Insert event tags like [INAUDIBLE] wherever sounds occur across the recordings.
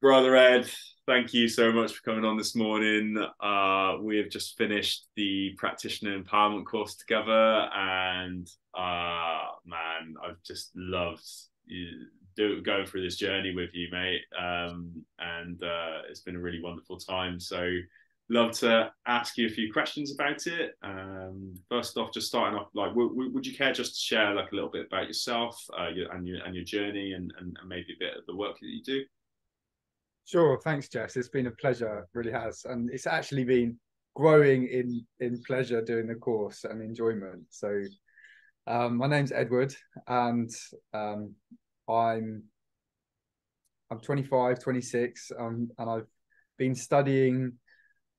Brother Ed, thank you so much for coming on this morning. Uh, we have just finished the practitioner empowerment course together, and uh, man, I've just loved you, do, going through this journey with you, mate. Um, and uh, it's been a really wonderful time. So, love to ask you a few questions about it. Um, first off, just starting off, like, w- would you care just to share like a little bit about yourself uh, your, and your and your journey, and, and maybe a bit of the work that you do? Sure, thanks, Jess. It's been a pleasure, really has, and it's actually been growing in in pleasure doing the course and enjoyment. So, um, my name's Edward, and um, I'm I'm 25, 26, um, and I've been studying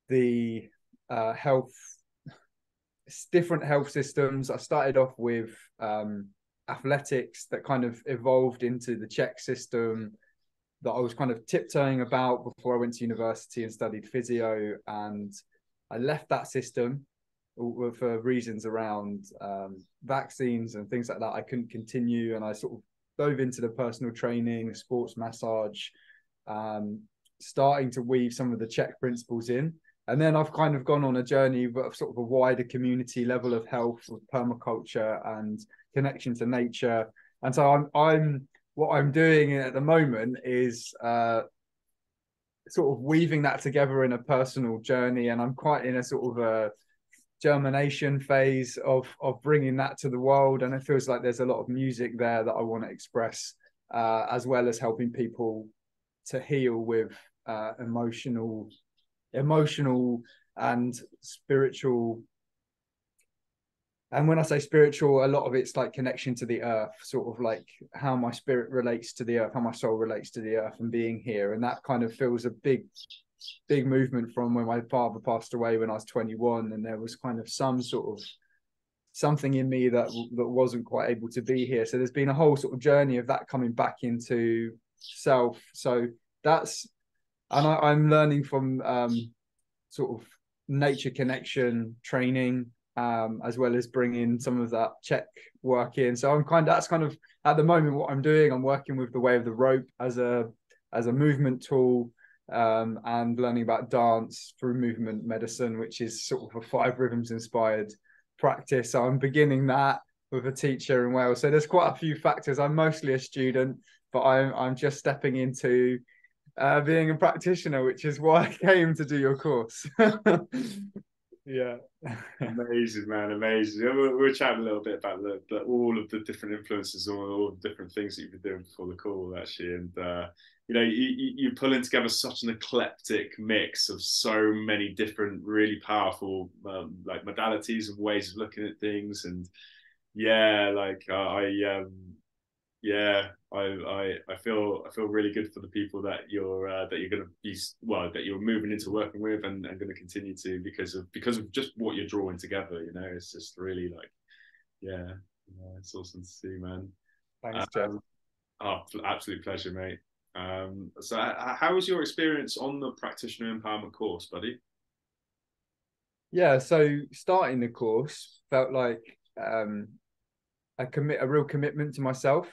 the uh, health different health systems. I started off with um, athletics that kind of evolved into the CHEK system that I was kind of tiptoeing about before I went to university and studied physio. And I left that system for reasons around um, vaccines and things like that. I couldn't continue, and I sort of dove into the personal training, sports massage, um, starting to weave some of the CHEK principles in. And then I've kind of gone on a journey of sort of a wider community level of health with permaculture and connection to nature. And so I'm I'm what I'm doing at the moment is uh, sort of weaving that together in a personal journey, and I'm quite in a sort of a germination phase of of bringing that to the world, and it feels like there's a lot of music there that I want to express, uh, as well as helping people to heal with uh, emotional, emotional and spiritual and when I say spiritual, a lot of it's like connection to the earth, sort of like how my spirit relates to the earth, how my soul relates to the earth, and being here. And that kind of feels a big, big movement from when my father passed away when I was 21, and there was kind of some sort of something in me that that wasn't quite able to be here. So there's been a whole sort of journey of that coming back into self. So that's, and I, I'm learning from um, sort of nature connection training um, as well as bringing some of that CHEK work in. So I'm kind of that's kind of at the moment what I'm doing. I'm working with the way of the rope as a as a movement tool um, and learning about dance through movement medicine, which is sort of a five rhythms inspired practice. So I'm beginning that with a teacher in Wales. So there's quite a few factors. I'm mostly a student, but I'm I'm just stepping into uh, being a practitioner, which is why [LAUGHS] I came to do your course. [LAUGHS] yeah. [LAUGHS] Amazing man amazing. We're, we're chatting a little bit about the, the, all of the different influences all, all the different things that you've been doing before the call actually. And uh, you know you, you're pulling together such an eclectic mix of so many different really powerful um, like modalities and ways of looking at things. And yeah like uh, i um yeah, I, I I feel I feel really good for the people that you're uh, that you're going to be well that you're moving into working with and, and going to continue to because of because of just what you're drawing together. You know, it's just really like yeah, yeah it's awesome to see, man. Thanks, um, Oh, absolute pleasure, mate. Um, so, how was your experience on the practitioner empowerment course, buddy? Yeah, so starting the course felt like um, a commit a real commitment to myself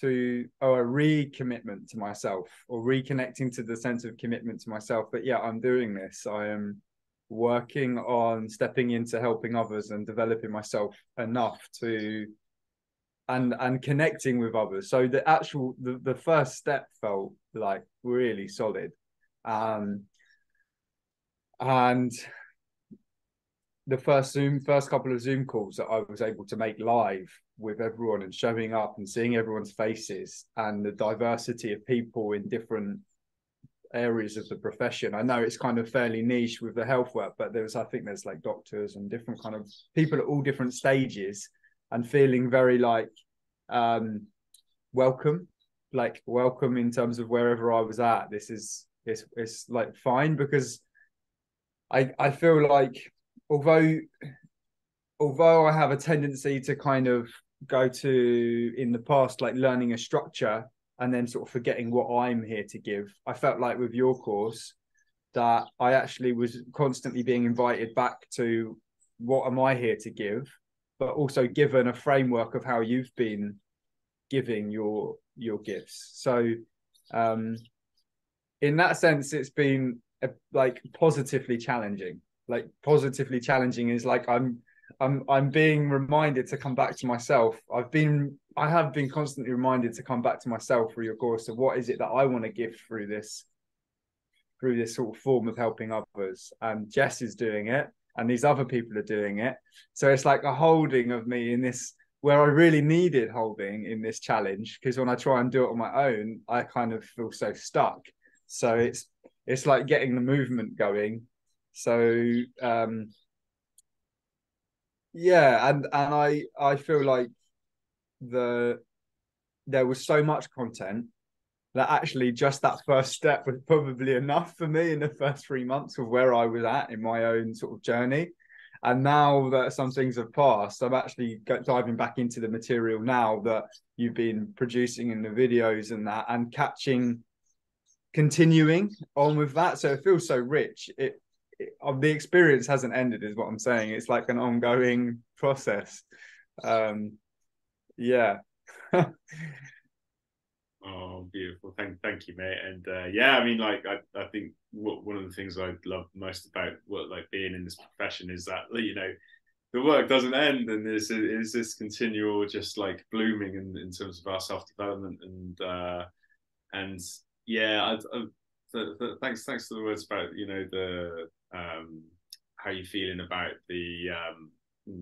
to or a recommitment to myself or reconnecting to the sense of commitment to myself that yeah i'm doing this. I am working on stepping into helping others and developing myself enough to and and connecting with others. So the actual the, the first step felt like really solid. Um and the first zoom first couple of zoom calls that i was able to make live with everyone and showing up and seeing everyone's faces and the diversity of people in different areas of the profession. I know it's kind of fairly niche with the health work, but there's I think there's like doctors and different kind of people at all different stages and feeling very like um welcome, like welcome in terms of wherever I was at. This is it's it's like fine because I I feel like although although I have a tendency to kind of go to in the past like learning a structure and then sort of forgetting what I'm here to give. I felt like with your course that I actually was constantly being invited back to what am I here to give, but also given a framework of how you've been giving your your gifts. So um in that sense, it's been a, like positively challenging. Like positively challenging is like I'm I'm I'm being reminded to come back to myself. I've been I have been constantly reminded to come back to myself through your course. So what is it that I want to give through this through this sort of form of helping others? And Jess is doing it, and these other people are doing it. So it's like a holding of me in this where I really needed holding in this challenge because when I try and do it on my own, I kind of feel so stuck. So it's it's like getting the movement going. So um yeah, and and I I feel like the there was so much content that actually just that first step was probably enough for me in the first three months of where I was at in my own sort of journey. And now that some things have passed, I'm actually diving back into the material now that you've been producing in the videos and that, and catching, continuing on with that. So it feels so rich. It, the experience hasn't ended, is what I'm saying. It's like an ongoing process. Um, yeah. [LAUGHS] Oh, beautiful! Thank, thank you, mate. And uh, yeah, I mean, like, I, I think what, one of the things I love most about what like being in this profession is that you know the work doesn't end, and there's is this continual just like blooming in, in terms of our self development and uh, and yeah, I, I, th- th- thanks thanks to the words about you know the um, how you feeling about the um,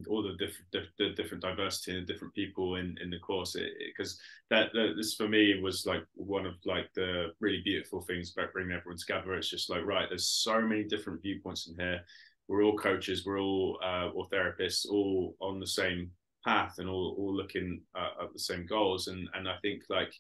all the different the different diversity and different people in in the course. Because that, that, this for me was like one of like the really beautiful things about bringing everyone together. It's just like right there's so many different viewpoints in here. We're all coaches we're all uh, all therapists all on the same path and all, all looking uh, at the same goals. And and i think like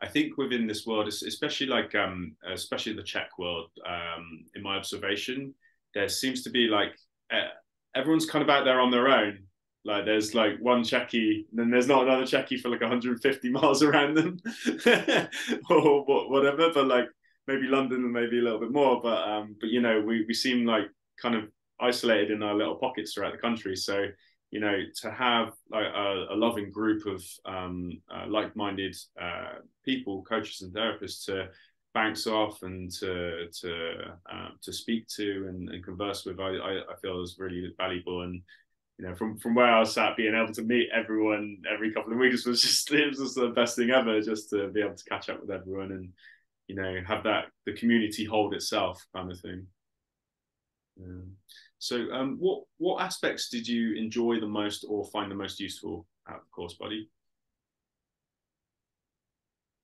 I think within this world, especially like um, especially the CHEK world, um, in my observation, there seems to be like uh, everyone's kind of out there on their own. Like there's like one Checky, then there's not another Checky for like 150 [LAUGHS] miles around them, [LAUGHS] or whatever. But like maybe London and maybe a little bit more. But um, but you know, we we seem like kind of isolated in our little pockets throughout the country. So you know, to have like a, a loving group of um, uh, like-minded uh, people, coaches and therapists to banks off and to to um, to speak to and, and converse with, I, I, I feel is really valuable. And you know, from from where I was sat, being able to meet everyone every couple of weeks was [LAUGHS] just it was just the best thing ever. Just to be able to catch up with everyone and you know have that the community hold itself kind of thing. Um, so, um, what what aspects did you enjoy the most or find the most useful out of the course, buddy?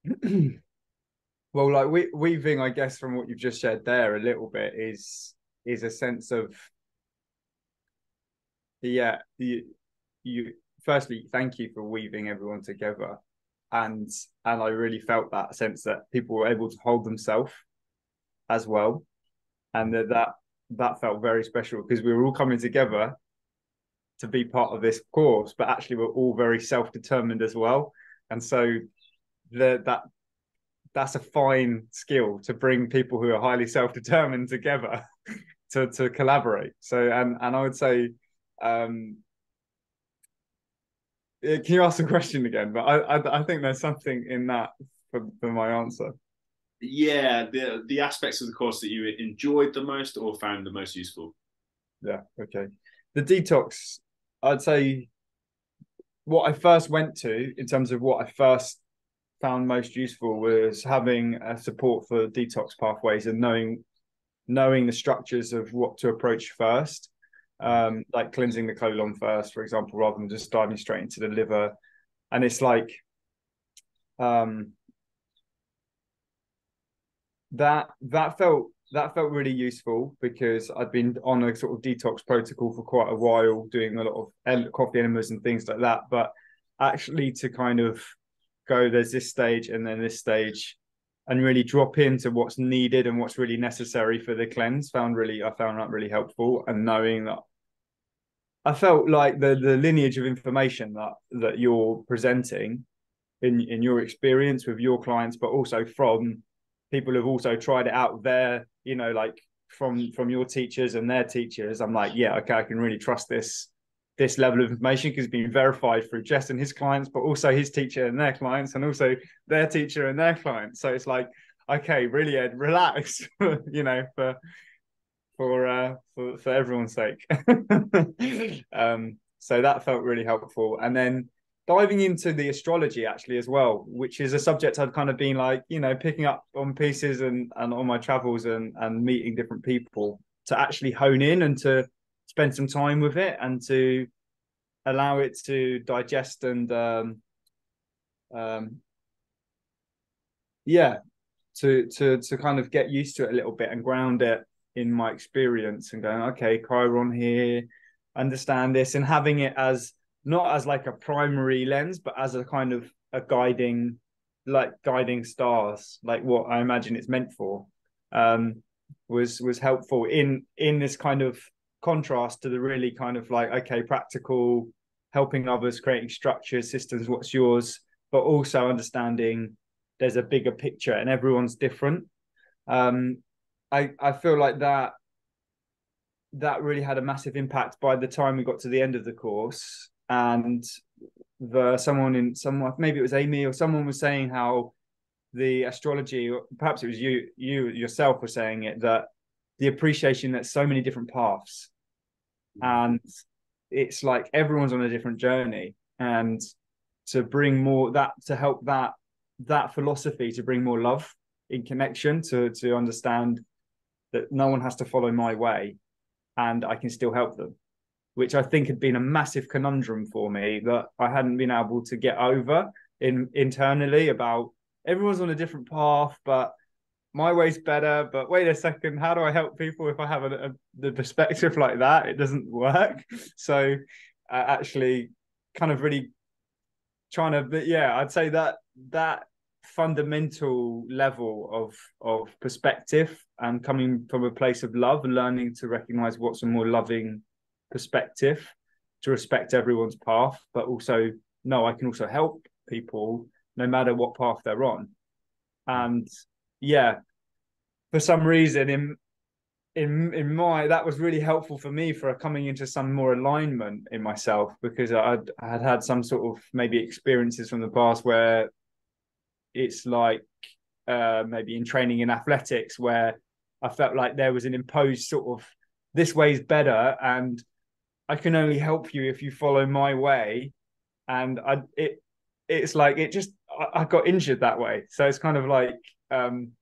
[CLEARS THROAT] well like we, weaving i guess from what you've just shared there a little bit is is a sense of yeah you firstly thank you for weaving everyone together and and i really felt that sense that people were able to hold themselves as well and that that that felt very special because we were all coming together to be part of this course but actually we're all very self-determined as well and so the, that that's a fine skill to bring people who are highly self-determined together [LAUGHS] to to collaborate. So and and I would say, um, can you ask the question again? But I, I, I think there's something in that for, for my answer. Yeah, the the aspects of the course that you enjoyed the most or found the most useful. Yeah. Okay. The detox, I'd say, what I first went to in terms of what I first found most useful was having a support for detox pathways and knowing knowing the structures of what to approach first um, like cleansing the colon first for example rather than just diving straight into the liver and it's like um, that that felt that felt really useful because I'd been on a sort of detox protocol for quite a while, doing a lot of coffee enemas and things like that. But actually, to kind of go there's this stage and then this stage and really drop into what's needed and what's really necessary for the cleanse found really i found that really helpful and knowing that i felt like the the lineage of information that that you're presenting in in your experience with your clients but also from people who've also tried it out there you know like from from your teachers and their teachers i'm like yeah okay i can really trust this this level of information because it's been verified through Jess and his clients, but also his teacher and their clients, and also their teacher and their clients. So it's like okay, really, Ed, relax. [LAUGHS] you know, for for uh for, for everyone's sake. [LAUGHS] um, so that felt really helpful, and then diving into the astrology actually as well, which is a subject I'd kind of been like, you know, picking up on pieces and and on my travels and and meeting different people to actually hone in and to spend some time with it and to allow it to digest and um um yeah to to to kind of get used to it a little bit and ground it in my experience and going okay chiron here understand this and having it as not as like a primary lens, but as a kind of a guiding, like guiding stars, like what I imagine it's meant for, um, was was helpful in in this kind of contrast to the really kind of like okay, practical, helping others, creating structures, systems. What's yours, but also understanding there's a bigger picture and everyone's different. Um, I I feel like that that really had a massive impact by the time we got to the end of the course and the someone in someone maybe it was Amy or someone was saying how the astrology, or perhaps it was you you yourself were saying it that the appreciation that so many different paths, mm. and it's like everyone's on a different journey, and to bring more that to help that that philosophy to bring more love in connection to to understand that no one has to follow my way and I can still help them which I think had been a massive conundrum for me that I hadn't been able to get over in internally about everyone's on a different path, but my way's better. But wait a second, how do I help people if I have a, a the perspective like that? It doesn't work. [LAUGHS] So uh, actually, kind of really trying to, but yeah, I'd say that that fundamental level of of perspective and coming from a place of love and learning to recognize what's a more loving perspective to respect everyone's path, but also no, I can also help people no matter what path they're on. And yeah, for some reason in in in my that was really helpful for me for coming into some more alignment in myself because I'd I had had some sort of maybe experiences from the past where it's like uh, maybe in training in athletics where I felt like there was an imposed sort of this way's better and I can only help you if you follow my way. And I it it's like it just I, I got injured that way. So it's kind of like um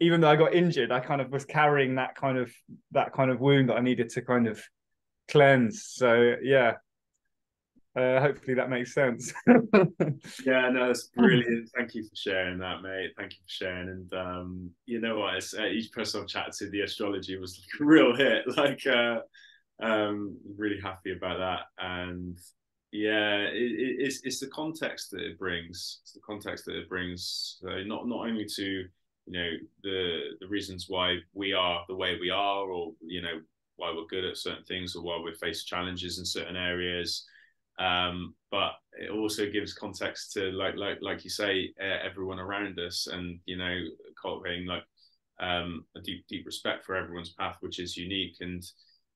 even though I got injured, I kind of was carrying that kind of that kind of wound that I needed to kind of cleanse. So yeah. Uh, hopefully that makes sense. [LAUGHS] yeah, no, that's brilliant. Thank you for sharing that, mate. Thank you for sharing. And um, you know what? It's, uh, each person I've chatted to, the astrology was like [LAUGHS] a real hit. Like uh, um, really happy about that, and yeah, it, it's it's the context that it brings. It's the context that it brings. So not not only to you know the the reasons why we are the way we are, or you know why we're good at certain things, or why we face challenges in certain areas. Um, but it also gives context to like like like you say everyone around us and you know cultivating like um, a deep deep respect for everyone's path which is unique and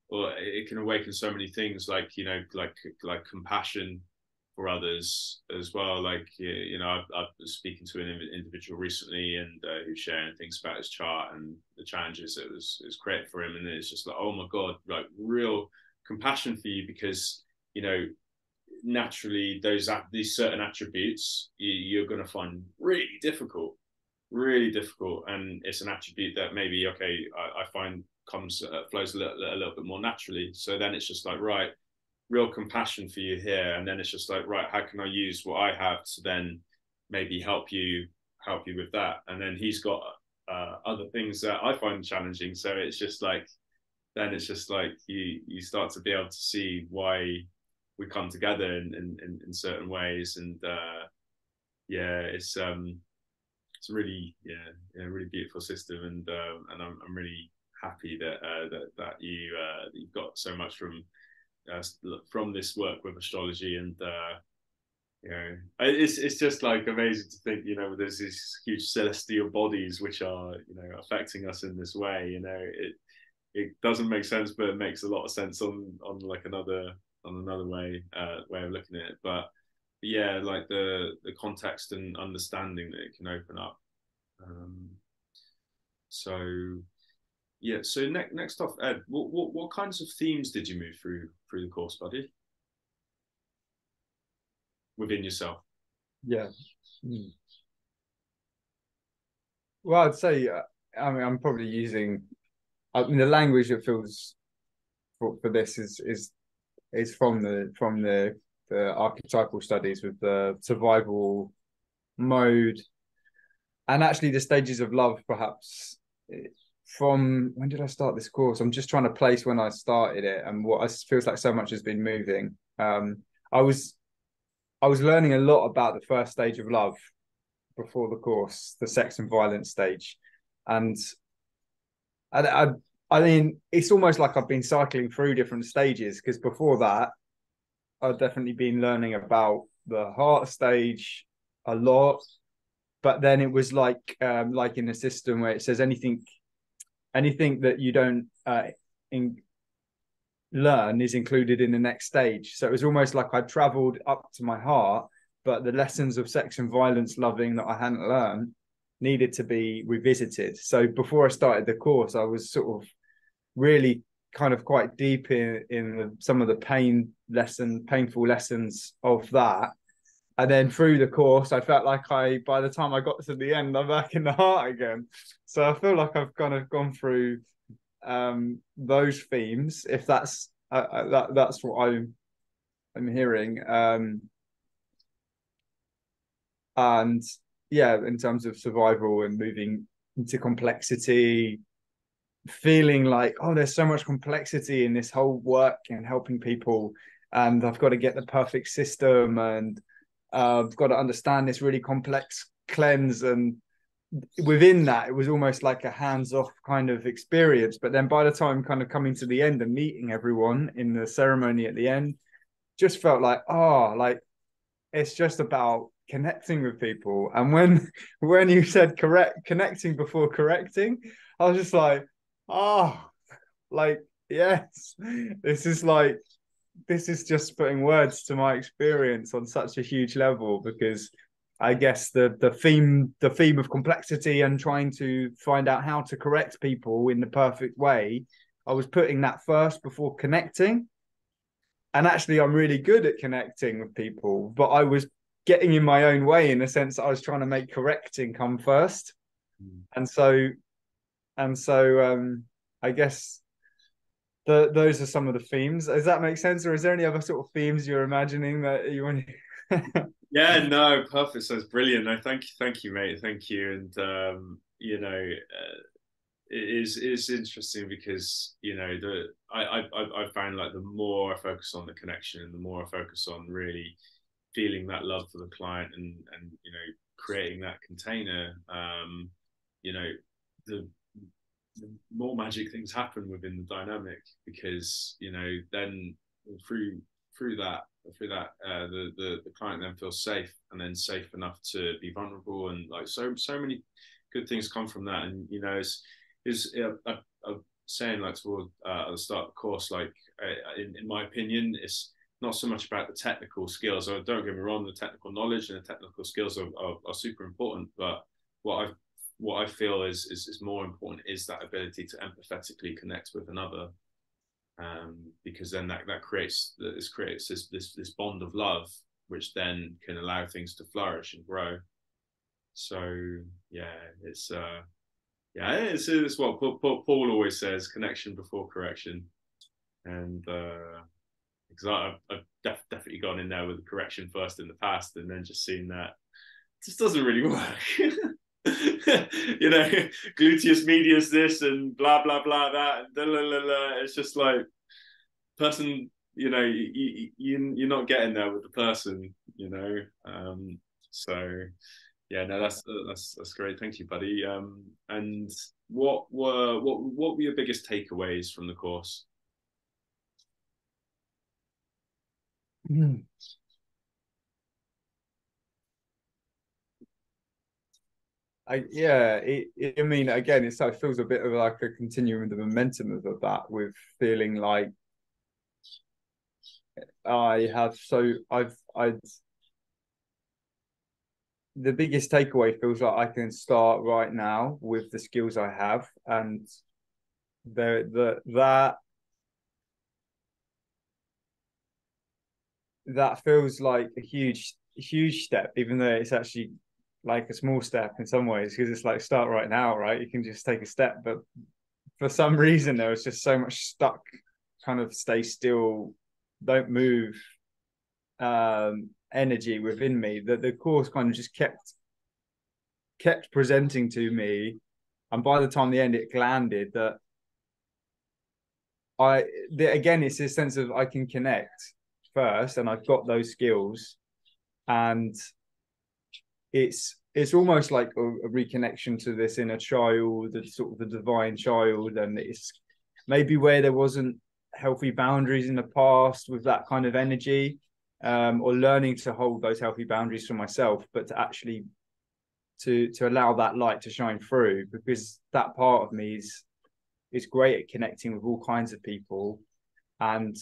or it can awaken so many things like you know like like compassion for others as well. Like you know i was speaking to an individual recently and uh, who's sharing things about his chart and the challenges that was, was created for him. And it's just like oh my god like real compassion for you because you know naturally those these certain attributes you, you're going to find really difficult really difficult. And it's an attribute that maybe okay I, I find comes uh, flows a little, a little bit more naturally. So then it's just like right, real compassion for you here, and then it's just like right, how can I use what I have to then maybe help you help you with that? And then he's got uh, other things that I find challenging. So it's just like then it's just like you you start to be able to see why we come together in in, in certain ways and uh, yeah it's um it's really yeah, yeah really beautiful system and uh, and I'm, I'm really happy that uh, that that you uh, that you've got so much from uh, from this work with astrology and uh, you know it's it's just like amazing to think you know there's these huge celestial bodies which are you know affecting us in this way you know it it doesn't make sense but it makes a lot of sense on on like another on another way uh, way of looking at it. But yeah like the the context and understanding that it can open up. Um, so yeah. So next next off, Ed, what, what what kinds of themes did you move through through the course, buddy? Within yourself. Yeah. Mm. Well, I'd say, uh, I mean, I'm probably using, I mean, the language that feels for, for this is is is from the from the the archetypal studies with the survival mode and actually the stages of love perhaps from when did i start this course? I'm just trying to place when i started it and what I feels like so much has been moving. Um i was i was learning a lot about the first stage of love before the course the sex and violence stage. And I, I I mean, it's almost like I've been cycling through different stages because before that, I've definitely been learning about the heart stage a lot, but then it was like um, like in a system where it says anything anything that you don't uh, in, learn is included in the next stage. So it was almost like I traveled up to my heart, but the lessons of sex and violence loving that I hadn't learned needed to be revisited. So before I started the course, I was sort of really kind of quite deep in in some of the pain lesson, painful lessons of that. And then through the course, I felt like I, by the time I got to the end, I'm back in the heart again. So I feel like I've kind of gone through um, those themes. If that's uh, uh that, that's what I'm I'm hearing. Um, and yeah, in terms of survival and moving into complexity, feeling like oh there's so much complexity in this whole work and helping people and i've got to get the perfect system and uh, i've got to understand this really complex cleanse and within that it was almost like a hands-off kind of experience. But then by the time kind of coming to the end and meeting everyone in the ceremony at the end just felt like oh like it's just about connecting with people. And when [LAUGHS] when you said correct connecting before correcting i was just like oh, like, yes, [LAUGHS] this is like, this is just putting words to my experience on such a huge level because I guess the the theme the theme of complexity and trying to find out how to correct people in the perfect way, I was putting that first before connecting. And actually, I'm really good at connecting with people, but I was getting in my own way in the sense that I was trying to make correcting come first. Mm. And so and so um, I guess the, those are some of the themes. Does that make sense, or is there any other sort of themes you're imagining that you want? To... [LAUGHS] yeah, no, perfect. So it's brilliant. No, thank you, thank you, mate. Thank you. And um, you know, uh, it is it's interesting because you know the I, I I found like the more I focus on the connection and the more I focus on really feeling that love for the client and and you know creating that container um you know the more magic things happen within the dynamic because you know then through through that through that uh, the, the the client then feels safe and then safe enough to be vulnerable and like so so many good things come from that and you know it's is uh, uh, saying like toward uh, at the start of the course like uh, in, in my opinion it's not so much about the technical skills. Or don't get me wrong, the technical knowledge and the technical skills are, are, are super important. But what I've what I feel is, is, is more important is that ability to empathetically connect with another, um, because then that that creates this creates this this this bond of love, which then can allow things to flourish and grow. So yeah, it's uh, yeah, it's, it's what Paul, Paul always says: connection before correction, and uh, because I've, I've def- definitely gone in there with the correction first in the past, and then just seen that just doesn't really [LAUGHS] work. [LAUGHS] you know, gluteus medius this and blah blah blah that. And blah, blah, blah, It's just like person. You know, you, you you're not getting there with the person. You know, um, so yeah, no, that's that's that's great. Thank you, buddy. Um, and what were what what were your biggest takeaways from the course? Mm. I yeah, it, it, I mean, again, it feels a bit of like a continuum of the momentum of, of that, with feeling like I have so I've I the biggest takeaway feels like I can start right now with the skills I have, and the the that that feels like a huge huge step, even though it's actually like a small step in some ways because it's like start right now, right? You can just take a step, but for some [LAUGHS] reason there was just so much stuck, kind of stay still, don't move, um, energy within me that the course kind of just kept kept presenting to me, and by the time the end it landed that I the, again it's this sense of I can connect first, and I've got those skills, and it's it's almost like a, a, reconnection to this inner child, the sort of the divine child, and it's maybe where there wasn't healthy boundaries in the past with that kind of energy, um, or learning to hold those healthy boundaries for myself, but to actually to to allow that light to shine through, because that part of me is is great at connecting with all kinds of people, and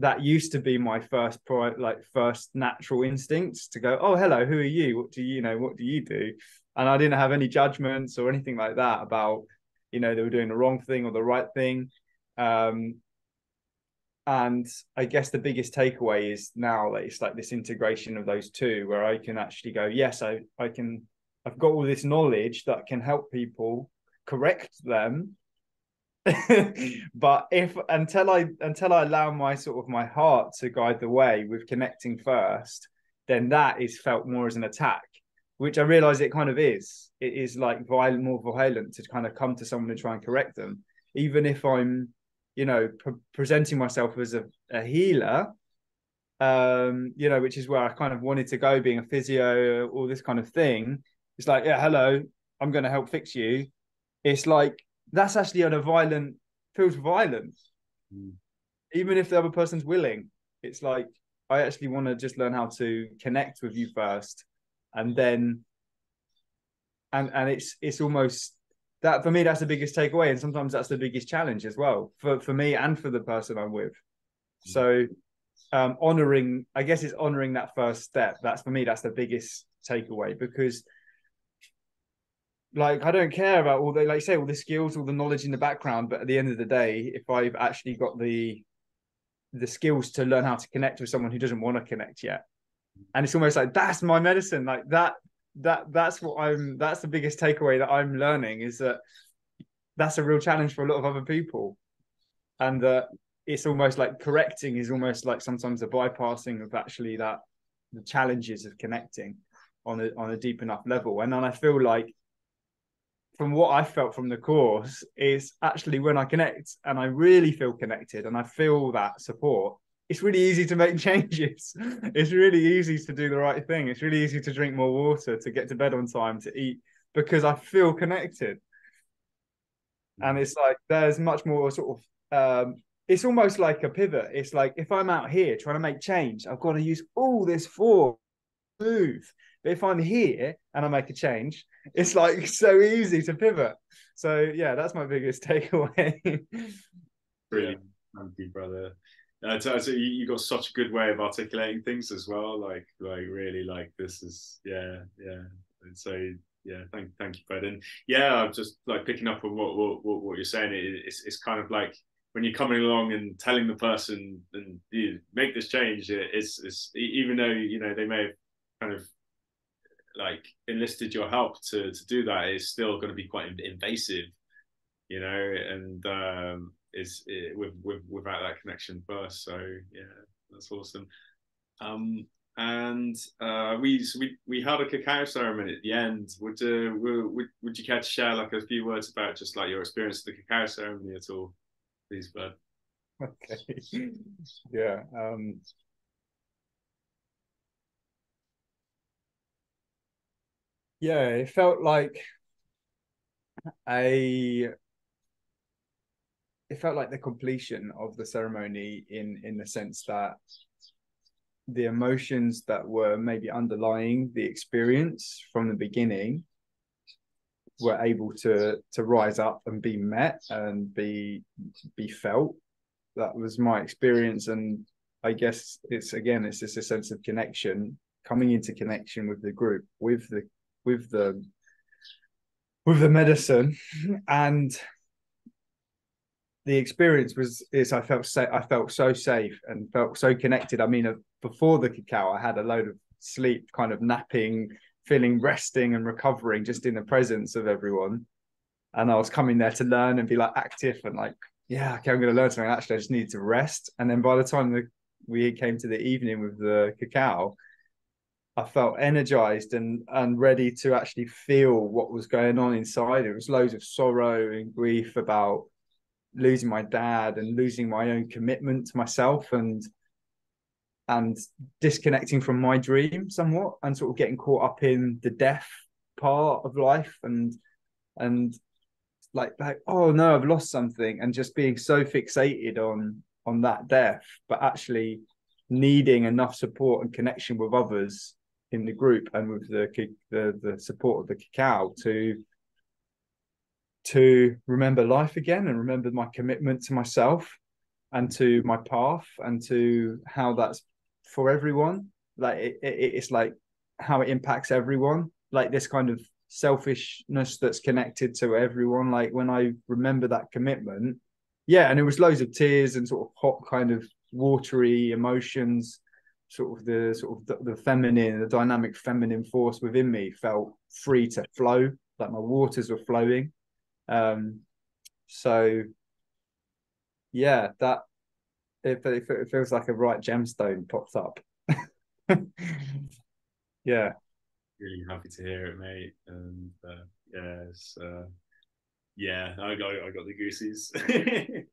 that used to be my first pro like first natural instincts to go oh hello who are you? What do you, know? What do you do? And i didn't have any judgments or anything like that about you know they were doing the wrong thing or the right thing. Um and i guess the biggest takeaway is now that it's like this integration of those two where i can actually go yes i i can i've got all this knowledge that can help people correct them [LAUGHS] but if until I until I allow my sort of my heart to guide the way with connecting first, then that is felt more as an attack, which I realize it kind of is. It is like violent, more violent to kind of come to someone and try and correct them, even if I'm, you know, pre- presenting myself as a, a healer. Um, you know, which is where I kind of wanted to go, being a physio, all this kind of thing. It's like, yeah, hello, I'm going to help fix you. It's like that's actually on a violent feels violent. Mm. Even if the other person's willing, it's like I actually want to just learn how to connect with you first, and then, and and it's it's almost that for me that's the biggest takeaway, and sometimes that's the biggest challenge as well for for me and for the person I'm with. Mm. So, um, honoring, I guess it's honoring that first step. That's for me. That's the biggest takeaway because like I don't care about all the like you say all the skills, all the knowledge in the background, but at the end of the day, if I've actually got the the skills to learn how to connect with someone who doesn't want to connect yet, and it's almost like that's my medicine. Like that that that's what I'm. That's the biggest takeaway that I'm learning is that that's a real challenge for a lot of other people, and that it's almost like correcting is almost like sometimes a bypassing of actually that the challenges of connecting on a on a deep enough level. And then I feel like from what I felt from the course is actually when I connect and I really feel connected and I feel that support, it's really easy to make [LAUGHS] changes. it's really easy to do the right thing. It's really easy to drink more water, to get to bed on time, to eat because I feel connected. And it's like there's much more sort of um, it's almost like a pivot. It's like if I'm out here trying to make change, I've got to use all this force move. But if I'm here and I make a change, it's like so easy to pivot. So yeah, that's my biggest [LAUGHS] takeaway. Brilliant, thank you, brother. Uh, so, so you, you got such a good way of articulating things as well. Like, like really, like this is, yeah, yeah. And so, yeah, thank, thank you, Fred. And yeah, I'm just like picking up on what what, what you're saying. It, it's it's kind of like when you're coming along and telling the person and you make this change. It's it's even though you know they may have kind of like enlisted your help to to do that is still going to be quite invasive, you know, and um, is it, with, with without that connection first. So yeah, that's awesome. Um, and uh, we so we we held a cacao ceremony at the end. Would uh, would would you care to share like a few words about just like your experience of the cacao ceremony at all, please, Bud? [LAUGHS] Okay. yeah. Um, yeah, it felt like a it felt like the completion of the ceremony in in the sense that the emotions that were maybe underlying the experience from the beginning were able to to rise up and be met and be be felt. That was my experience and i guess it's again it's just a sense of connection coming into connection with the group, with the with the with the medicine, and the experience was is I felt sa- I felt so safe and felt so connected. I mean, uh, before the cacao, I had a load of sleep, kind of napping, feeling resting and recovering, just in the presence of everyone. And I was coming there to learn and be like active and like, yeah, okay, I'm going to learn something. Actually, I just need to rest. And then by the time the, we came to the evening with the cacao, I felt energized and and ready to actually feel what was going on inside. It was loads of sorrow and grief about losing my dad and losing my own commitment to myself and and disconnecting from my dream somewhat and sort of getting caught up in the death part of life and and like like oh no I've lost something and just being so fixated on on that death but actually needing enough support and connection with others in the group and with the the the support of the cacao to to remember life again and remember my commitment to myself and to my path and to how that's for everyone. Like it, it, it's like how it impacts everyone. Like this kind of selfishness that's connected to everyone. Like when i remember that commitment yeah and it was loads of tears and sort of hot kind of watery emotions sort of the sort of the, the feminine the dynamic feminine force within me felt free to flow like my waters were flowing um, so yeah, that it, it, it feels like a right gemstone pops up. [LAUGHS] yeah. Really happy to hear it, mate. And uh, yeah, uh, yeah, I got I got the goosies, [LAUGHS]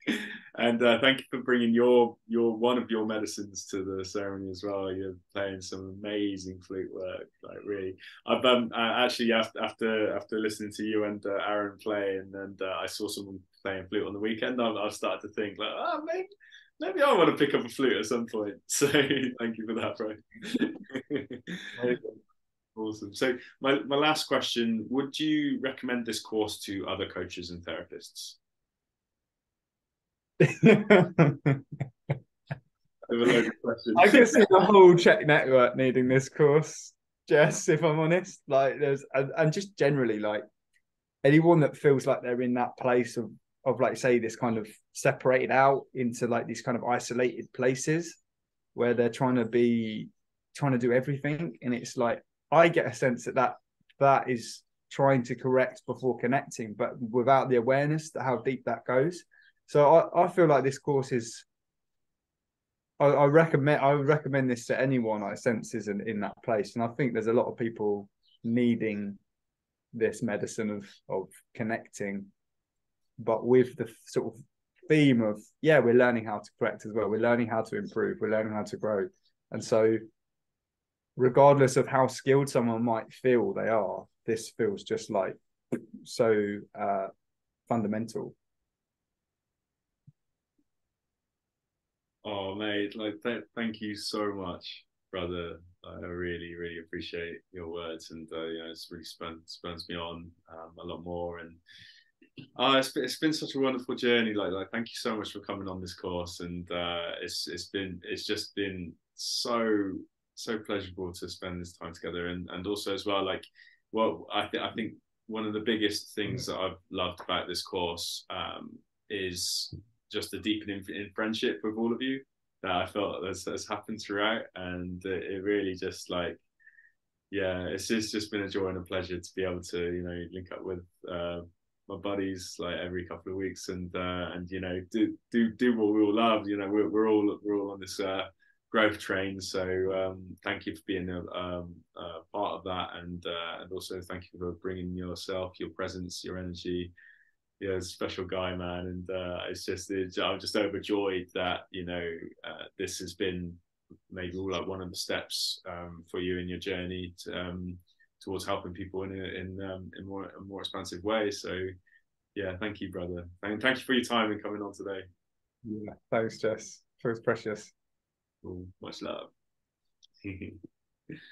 and uh, thank you for bringing your your one of your medicines to the ceremony as well. You're playing some amazing flute work, like really. I've um actually after after listening to you and uh, Aaron play, and and uh, I saw someone playing flute on the weekend. I've, I've started to think like, oh, maybe maybe I want to pick up a flute at some point. [LAUGHS] So thank you for that, bro. [LAUGHS] Awesome. So my, my last question, would you recommend this course to other coaches and therapists? I can see the whole CHEK network needing this course, Jess, if I'm honest. Like there's and, and just generally like anyone that feels like they're in that place of of like say this kind of separated out into like these kind of isolated places where they're trying to be trying to do everything and it's like I get a sense that that that is trying to correct before connecting, but without the awareness that how deep that goes. So I, I feel like this course is. I, I recommend I recommend this to anyone I sense is in, in that place, and I think there's a lot of people needing this medicine of of connecting, but with the sort of theme of yeah, we're learning how to correct as well. We're learning how to improve. We're learning how to grow, and so regardless of how skilled someone might feel they are, this feels just like so uh, fundamental. Oh, mate, like th- thank you so much, brother. I really, really appreciate your words, and uh, you know, it's really spun, spurns me on um, a lot more. And uh, it's been, it's been such a wonderful journey. Like, like, thank you so much for coming on this course, and uh, it's it's been it's just been so so pleasurable to spend this time together, and and also as well like well I think I think one of the biggest things that I've loved about this course um, is just a deepening in friendship with all of you that I felt has, has happened throughout, and it, really just like yeah, it's just, just been a joy and a pleasure to be able to you know link up with uh, my buddies like every couple of weeks and uh, and you know do do do what we all love. You know we're, we're all we're all on this uh, growth train. So um, thank you for being a, um, part of that, and uh, and also thank you for bringing yourself, your presence, your energy. A special guy, man, and uh, it's just it's, I'm just overjoyed that you know uh, this has been maybe all like one of the steps um, for you in your journey to, um, towards helping people in a, in um, in more a more expansive way. So yeah, thank you, brother, and thank you for your time and coming on today. Yeah, thanks, Jess. Feels precious. Much love. [LAUGHS]